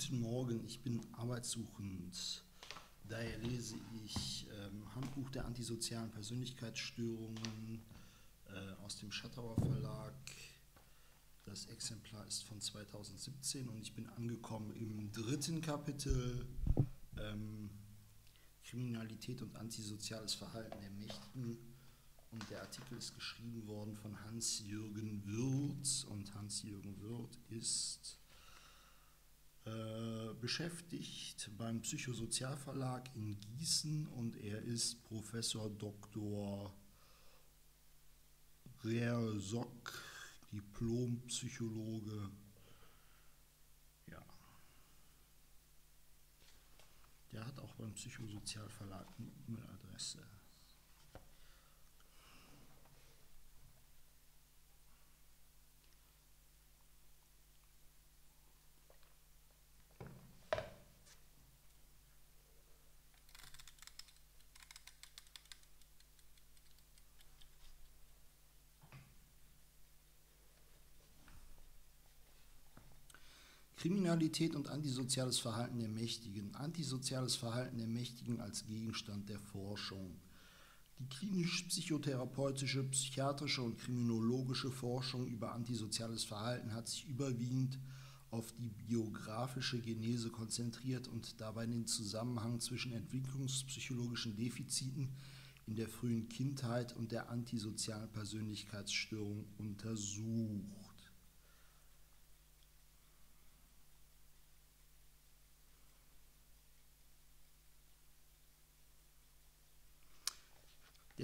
Guten Morgen, ich bin arbeitssuchend. Daher lese ich ähm, Handbuch der antisozialen Persönlichkeitsstörungen äh, aus dem Schattauer Verlag. Das Exemplar ist von 2017 und ich bin angekommen im dritten Kapitel ähm, Kriminalität und antisoziales Verhalten der Mächtigen. Und der Artikel ist geschrieben worden von Hans-Jürgen Wirth und Hans-Jürgen Wirth ist beschäftigt beim Psychosozialverlag in Gießen und er ist Professor Dr. Reersock, Diplompsychologe. Ja. Der hat auch beim Psychosozialverlag eine E-Mail-Adresse. Kriminalität und antisoziales Verhalten der Mächtigen. Antisoziales Verhalten der Mächtigen als Gegenstand der Forschung. Die klinisch-psychotherapeutische, psychiatrische und kriminologische Forschung über antisoziales Verhalten hat sich überwiegend auf die biografische Genese konzentriert und dabei den Zusammenhang zwischen entwicklungspsychologischen Defiziten in der frühen Kindheit und der antisozialen Persönlichkeitsstörung untersucht.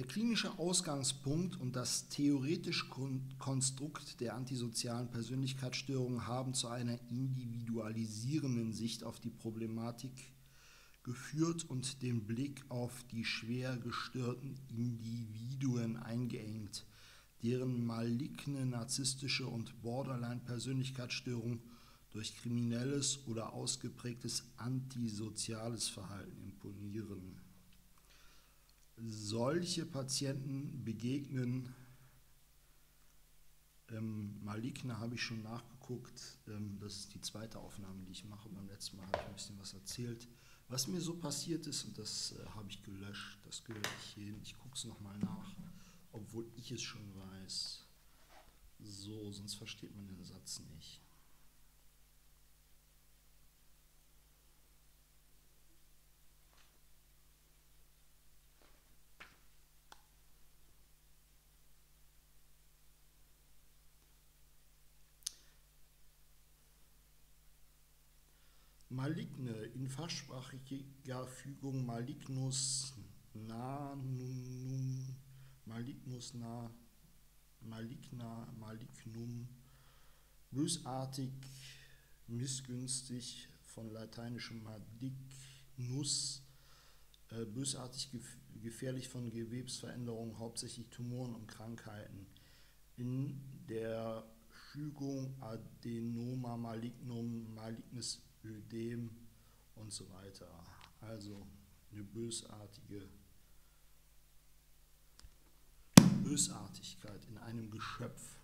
Der klinische Ausgangspunkt und das theoretische Konstrukt der antisozialen Persönlichkeitsstörungen haben zu einer individualisierenden Sicht auf die Problematik geführt und den Blick auf die schwer gestörten Individuen eingeengt, deren maligne narzisstische und Borderline-Persönlichkeitsstörung durch kriminelles oder ausgeprägtes antisoziales Verhalten imponieren solche Patienten begegnen, ähm, Maligna habe ich schon nachgeguckt, ähm, das ist die zweite Aufnahme, die ich mache. Beim letzten Mal habe ich ein bisschen was erzählt, was mir so passiert ist und das äh, habe ich gelöscht, das gehört nicht hin. Ich gucke es nochmal nach, obwohl ich es schon weiß. So, sonst versteht man den Satz nicht. Maligne in fachsprachiger Fügung Malignus nanum, Malignus na, Maligna, Malignum, bösartig, missgünstig, von lateinischem Malignus, äh, bösartig, gefährlich von Gewebsveränderungen, hauptsächlich Tumoren und Krankheiten. In der Fügung Adenoma malignum, malignes Ödem und so weiter. Also eine bösartige Bösartigkeit in einem Geschöpf.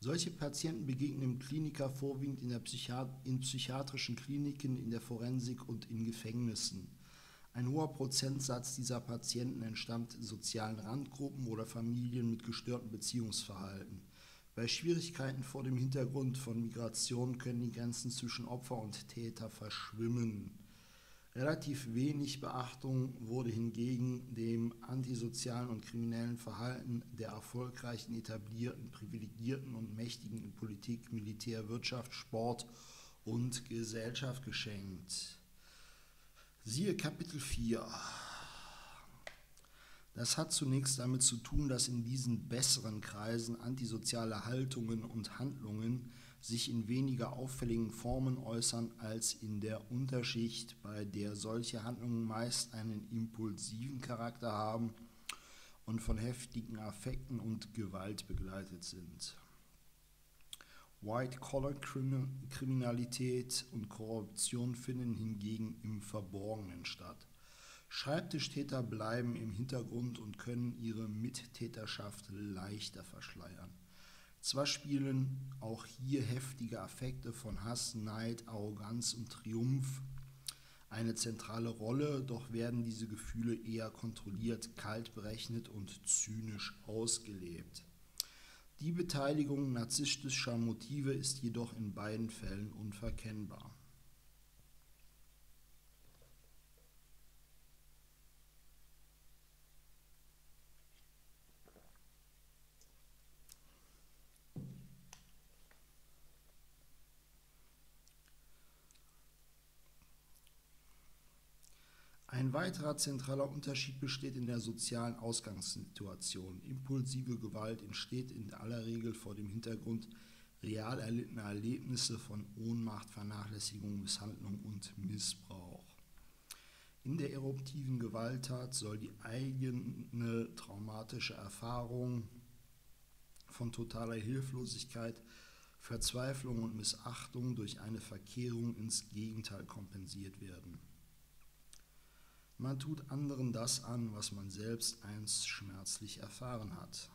Solche Patienten begegnen im Kliniker vorwiegend in, Psychiat in psychiatrischen Kliniken, in der Forensik und in Gefängnissen. Ein hoher Prozentsatz dieser Patienten entstammt sozialen Randgruppen oder Familien mit gestörtem Beziehungsverhalten. Bei Schwierigkeiten vor dem Hintergrund von Migration können die Grenzen zwischen Opfer und Täter verschwimmen. Relativ wenig Beachtung wurde hingegen dem antisozialen und kriminellen Verhalten der erfolgreichen, etablierten, privilegierten und Mächtigen in Politik, Militär, Wirtschaft, Sport und Gesellschaft geschenkt. Siehe Kapitel 4. Das hat zunächst damit zu tun, dass in diesen besseren Kreisen antisoziale Haltungen und Handlungen sich in weniger auffälligen Formen äußern als in der Unterschicht, bei der solche Handlungen meist einen impulsiven Charakter haben und von heftigen Affekten und Gewalt begleitet sind. White-Collar-Kriminalität und Korruption finden hingegen im Verborgenen statt. Schreibtischtäter bleiben im Hintergrund und können ihre Mittäterschaft leichter verschleiern. Zwar spielen auch hier heftige Affekte von Hass, Neid, Arroganz und Triumph eine zentrale Rolle, doch werden diese Gefühle eher kontrolliert, kalt berechnet und zynisch ausgelebt. Die Beteiligung narzisstischer Motive ist jedoch in beiden Fällen unverkennbar. Ein weiterer zentraler Unterschied besteht in der sozialen Ausgangssituation. Impulsive Gewalt entsteht in aller Regel vor dem Hintergrund real erlittener Erlebnisse von Ohnmacht, Vernachlässigung, Misshandlung und Missbrauch. In der eruptiven Gewalttat soll die eigene traumatische Erfahrung von totaler Hilflosigkeit, Verzweiflung und Missachtung durch eine Verkehrung ins Gegenteil kompensiert werden. Man tut anderen das an, was man selbst einst schmerzlich erfahren hat.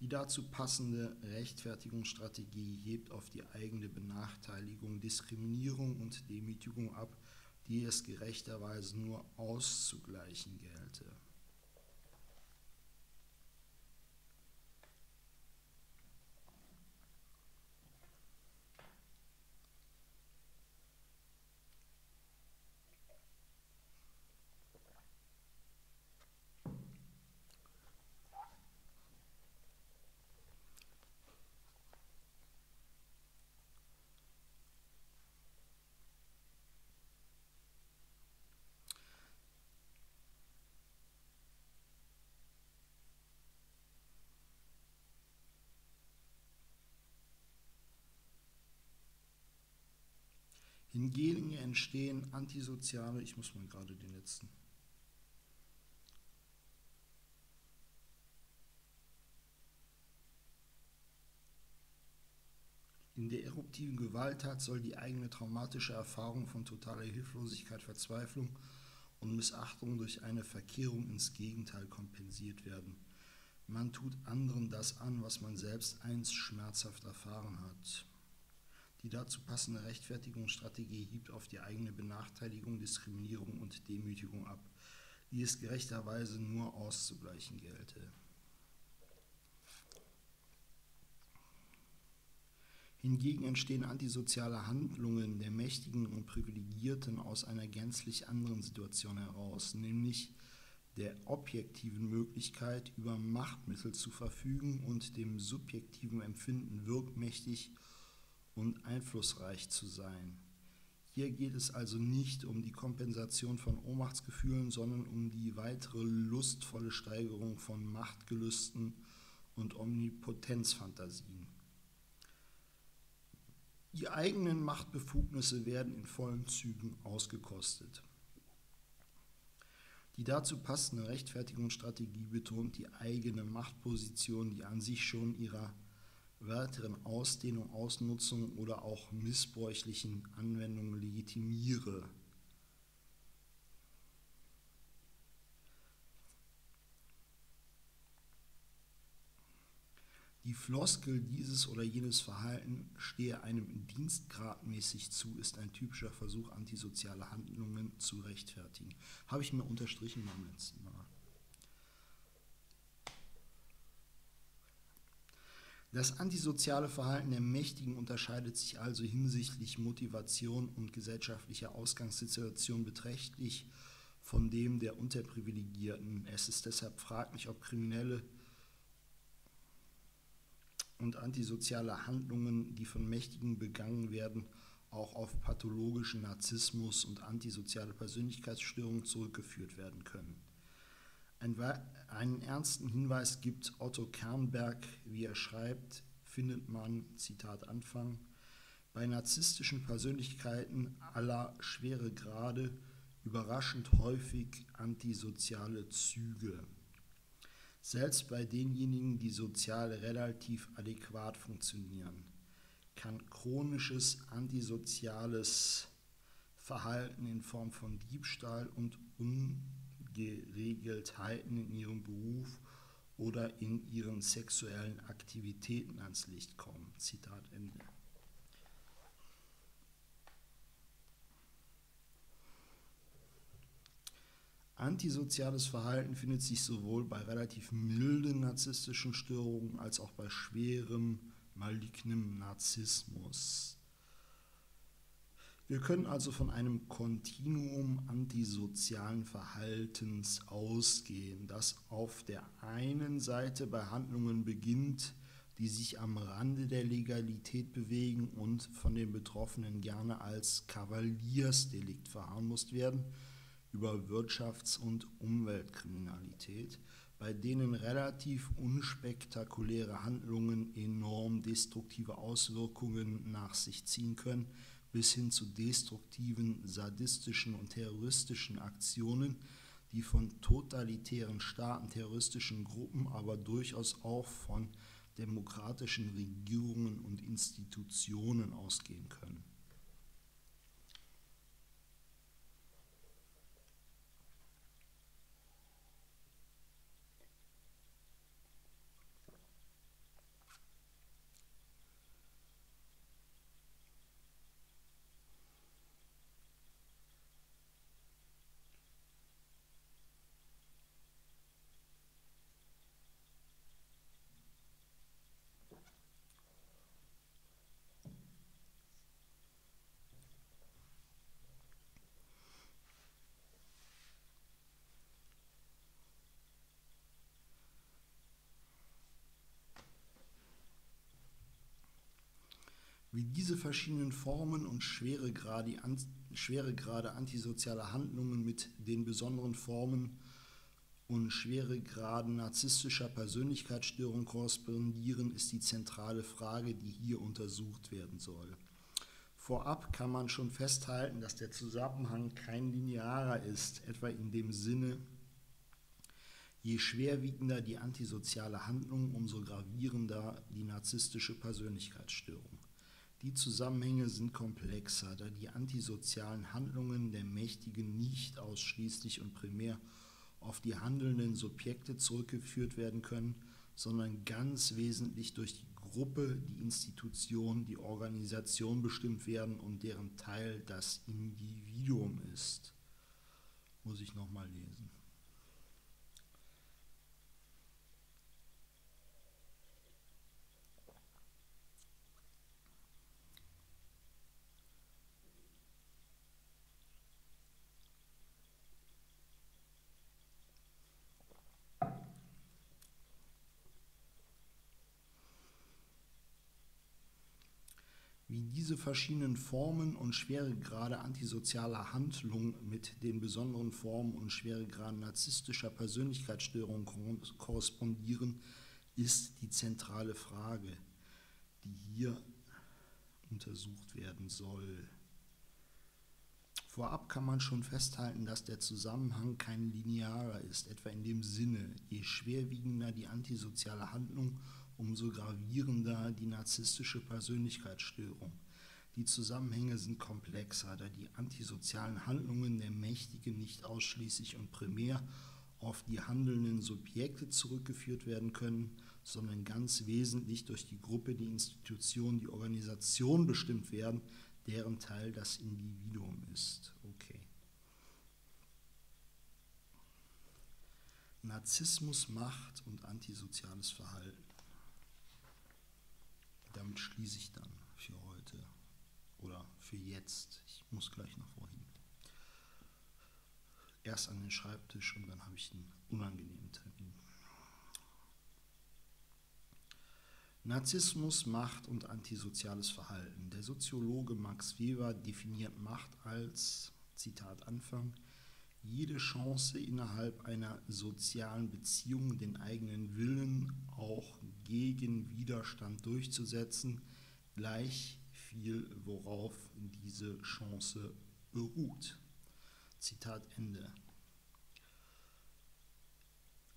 Die dazu passende Rechtfertigungsstrategie hebt auf die eigene Benachteiligung, Diskriminierung und Demütigung ab, die es gerechterweise nur auszugleichen gelte. Hingegen entstehen antisoziale, ich muss mal gerade den letzten. In der eruptiven Gewalttat soll die eigene traumatische Erfahrung von totaler Hilflosigkeit, Verzweiflung und Missachtung durch eine Verkehrung ins Gegenteil kompensiert werden. Man tut anderen das an, was man selbst einst schmerzhaft erfahren hat. Die dazu passende Rechtfertigungsstrategie hebt auf die eigene Benachteiligung, Diskriminierung und Demütigung ab, die es gerechterweise nur auszugleichen gelte. Hingegen entstehen antisoziale Handlungen der Mächtigen und Privilegierten aus einer gänzlich anderen Situation heraus, nämlich der objektiven Möglichkeit, über Machtmittel zu verfügen und dem subjektiven Empfinden wirkmächtig und einflussreich zu sein. Hier geht es also nicht um die Kompensation von Ohnmachtsgefühlen, sondern um die weitere lustvolle Steigerung von Machtgelüsten und Omnipotenzfantasien. Die eigenen Machtbefugnisse werden in vollen Zügen ausgekostet. Die dazu passende Rechtfertigungsstrategie betont die eigene Machtposition, die an sich schon ihrer weiteren Ausdehnung, Ausnutzung oder auch missbräuchlichen Anwendungen legitimiere. Die Floskel dieses oder jenes Verhalten stehe einem dienstgradmäßig zu, ist ein typischer Versuch, antisoziale Handlungen zu rechtfertigen. Habe ich mir unterstrichen beim letzten Mal. Das antisoziale Verhalten der Mächtigen unterscheidet sich also hinsichtlich Motivation und gesellschaftlicher Ausgangssituation beträchtlich von dem der Unterprivilegierten. Es ist deshalb fraglich, ob kriminelle und antisoziale Handlungen, die von Mächtigen begangen werden, auch auf pathologischen Narzissmus und antisoziale Persönlichkeitsstörungen zurückgeführt werden können. Ein, einen ernsten Hinweis gibt Otto Kernberg, wie er schreibt, findet man, Zitat Anfang, bei narzisstischen Persönlichkeiten aller schwere Grade überraschend häufig antisoziale Züge. Selbst bei denjenigen, die sozial relativ adäquat funktionieren, kann chronisches antisoziales Verhalten in Form von Diebstahl und Ungeregeltheiten in ihrem Beruf oder in ihren sexuellen Aktivitäten ans Licht kommen. Zitat Ende. Antisoziales Verhalten findet sich sowohl bei relativ milden narzisstischen Störungen als auch bei schwerem malignem Narzissmus. Wir können also von einem Kontinuum antisozialen Verhaltens ausgehen, das auf der einen Seite bei Handlungen beginnt, die sich am Rande der Legalität bewegen und von den Betroffenen gerne als Kavaliersdelikt verharmlost werden, über Wirtschafts- und Umweltkriminalität, bei denen relativ unspektakuläre Handlungen enorm destruktive Auswirkungen nach sich ziehen können, bis hin zu destruktiven, sadistischen und terroristischen Aktionen, die von totalitären Staaten, terroristischen Gruppen, aber durchaus auch von demokratischen Regierungen und Institutionen ausgehen können. Wie diese verschiedenen Formen und Schweregrade, Schweregrade antisozialer Handlungen mit den besonderen Formen und Schweregraden narzisstischer Persönlichkeitsstörung korrespondieren, ist die zentrale Frage, die hier untersucht werden soll. Vorab kann man schon festhalten, dass der Zusammenhang kein linearer ist, etwa in dem Sinne, je schwerwiegender die antisoziale Handlung, umso gravierender die narzisstische Persönlichkeitsstörung. Die Zusammenhänge sind komplexer, da die antisozialen Handlungen der Mächtigen nicht ausschließlich und primär auf die handelnden Subjekte zurückgeführt werden können, sondern ganz wesentlich durch die Gruppe, die Institution, die Organisation bestimmt werden und deren Teil das Individuum ist. Muss ich nochmal lesen. wie diese verschiedenen Formen und Schweregrade antisozialer Handlung mit den besonderen Formen und Schweregraden narzisstischer Persönlichkeitsstörung korrespondieren, ist die zentrale Frage, die hier untersucht werden soll. Vorab kann man schon festhalten, dass der Zusammenhang kein linearer ist, etwa in dem Sinne, je schwerwiegender die antisoziale Handlung, umso gravierender die narzisstische Persönlichkeitsstörung. Die Zusammenhänge sind komplexer, da die antisozialen Handlungen der Mächtigen nicht ausschließlich und primär auf die handelnden Subjekte zurückgeführt werden können, sondern ganz wesentlich durch die Gruppe, die Institution, die Organisation bestimmt werden, deren Teil das Individuum ist. Okay. Narzissmus, Macht und antisoziales Verhalten damit schließe ich dann für heute oder für jetzt. Ich muss gleich noch vorhin. Erst an den Schreibtisch und dann habe ich einen unangenehmen Termin. Narzissmus, Macht und antisoziales Verhalten. Der Soziologe Max Weber definiert Macht als, Zitat Anfang, jede Chance innerhalb einer sozialen Beziehung den eigenen Willen auch gegen Widerstand durchzusetzen, gleich viel worauf diese Chance beruht. Zitat Ende.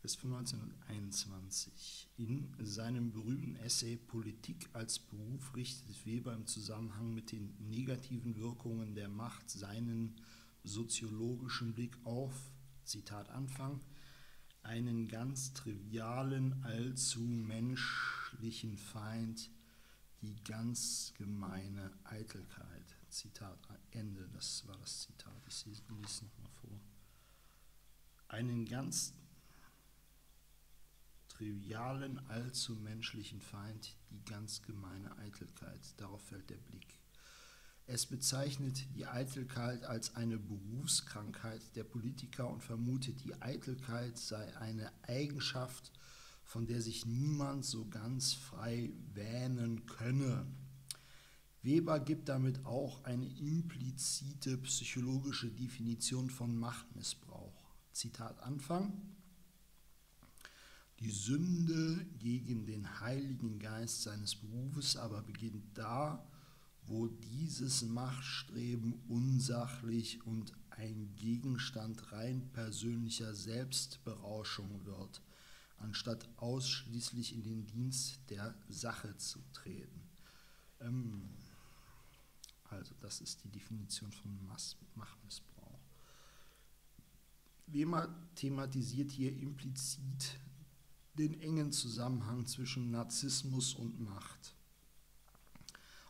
ist von 1921. In seinem berühmten Essay Politik als Beruf richtet Weber im Zusammenhang mit den negativen Wirkungen der Macht seinen soziologischen Blick auf, Zitat Anfang, einen ganz trivialen, allzu menschlichen Feind, die ganz gemeine Eitelkeit. Zitat Ende, das war das Zitat, ich lese es nochmal vor. Einen ganz trivialen, allzu menschlichen Feind, die ganz gemeine Eitelkeit. Darauf fällt der Blick. Es bezeichnet die Eitelkeit als eine Berufskrankheit der Politiker und vermutet, die Eitelkeit sei eine Eigenschaft, von der sich niemand so ganz frei wähnen könne. Weber gibt damit auch eine implizite psychologische Definition von Machtmissbrauch. Zitat Anfang. Die Sünde gegen den Heiligen Geist seines Berufes aber beginnt da, wo dieses Machtstreben unsachlich und ein Gegenstand rein persönlicher Selbstberauschung wird, anstatt ausschließlich in den Dienst der Sache zu treten. Ähm, also das ist die Definition von Machtmissbrauch. Weber thematisiert hier implizit den engen Zusammenhang zwischen Narzissmus und Macht,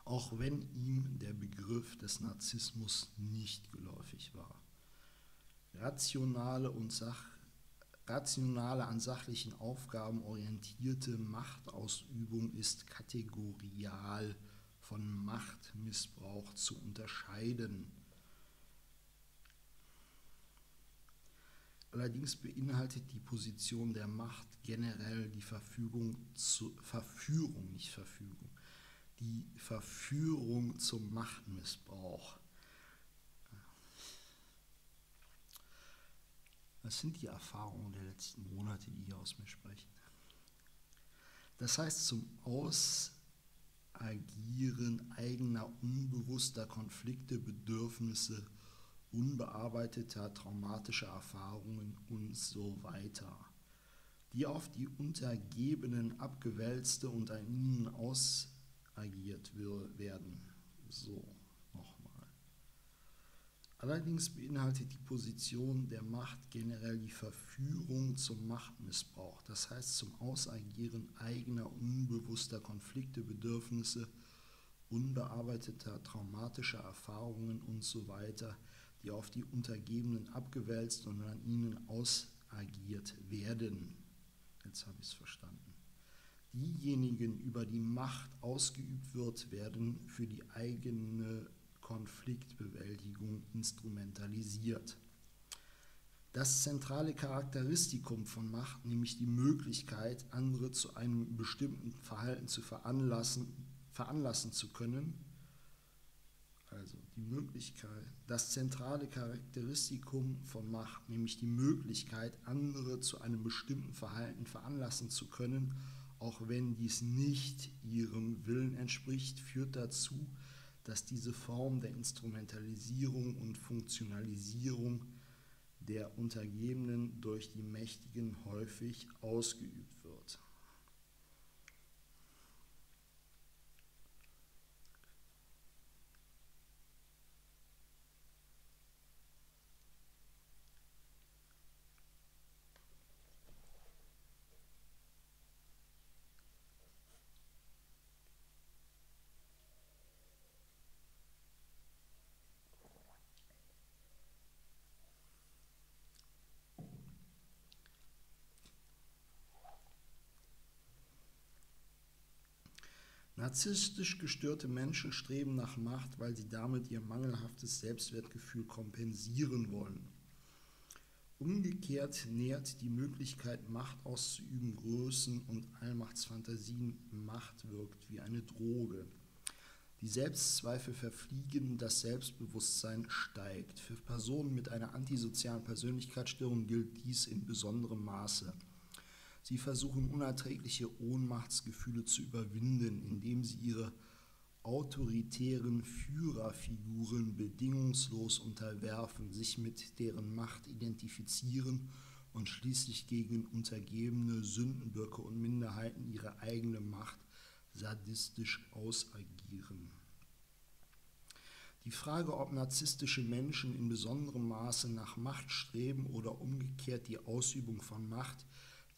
auch wenn ihm der Begriff des Narzissmus nicht geläufig war. Rationale und Sach rationale an sachlichen Aufgaben orientierte Machtausübung ist kategorial von Machtmissbrauch zu unterscheiden. Allerdings beinhaltet die Position der Macht generell die Verfügung zu, Verführung, nicht Verfügung, die Verführung zum Machtmissbrauch. Was sind die Erfahrungen der letzten Monate, die hier aus mir sprechen? Das heißt, zum Ausagieren eigener unbewusster Konflikte, Bedürfnisse, unbearbeiteter traumatischer Erfahrungen und so weiter, die auf die Untergebenen abgewälzte und an ihnen ausagiert werden. So. Allerdings beinhaltet die Position der Macht generell die Verführung zum Machtmissbrauch, das heißt zum Ausagieren eigener unbewusster Konflikte, Bedürfnisse, unbearbeiteter traumatischer Erfahrungen und so weiter, die auf die Untergebenen abgewälzt und an ihnen ausagiert werden. Jetzt habe ich es verstanden. Diejenigen, über die Macht ausgeübt wird, werden für die eigene Konfliktbewältigung instrumentalisiert. Das zentrale Charakteristikum von Macht, nämlich die Möglichkeit, andere zu einem bestimmten Verhalten zu veranlassen, veranlassen zu können, also die Möglichkeit, das zentrale Charakteristikum von Macht, nämlich die Möglichkeit, andere zu einem bestimmten Verhalten veranlassen zu können, auch wenn dies nicht ihrem Willen entspricht, führt dazu, dass diese Form der Instrumentalisierung und Funktionalisierung der Untergebenen durch die Mächtigen häufig ausgeübt wird. Narzisstisch gestörte Menschen streben nach Macht, weil sie damit ihr mangelhaftes Selbstwertgefühl kompensieren wollen. Umgekehrt nährt die Möglichkeit, Macht auszuüben, Größen und Allmachtsfantasien. Macht wirkt wie eine Droge. Die Selbstzweifel verfliegen, das Selbstbewusstsein steigt. Für Personen mit einer antisozialen Persönlichkeitsstörung gilt dies in besonderem Maße. Sie versuchen unerträgliche Ohnmachtsgefühle zu überwinden, indem sie ihre autoritären Führerfiguren bedingungslos unterwerfen, sich mit deren Macht identifizieren und schließlich gegen untergebene Sündenböcke und Minderheiten ihre eigene Macht sadistisch ausagieren. Die Frage, ob narzisstische Menschen in besonderem Maße nach Macht streben oder umgekehrt die Ausübung von Macht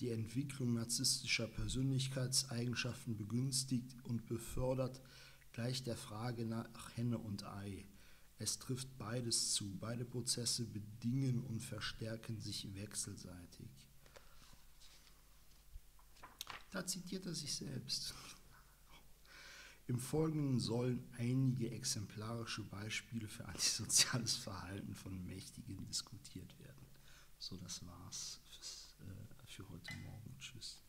die Entwicklung narzisstischer Persönlichkeitseigenschaften begünstigt und befördert, gleich der Frage nach Henne und Ei. Es trifft beides zu. Beide Prozesse bedingen und verstärken sich wechselseitig. Da zitiert er sich selbst. Im Folgenden sollen einige exemplarische Beispiele für antisoziales Verhalten von Mächtigen diskutiert werden. So, das war's äh, für heute Morgen. Tschüss.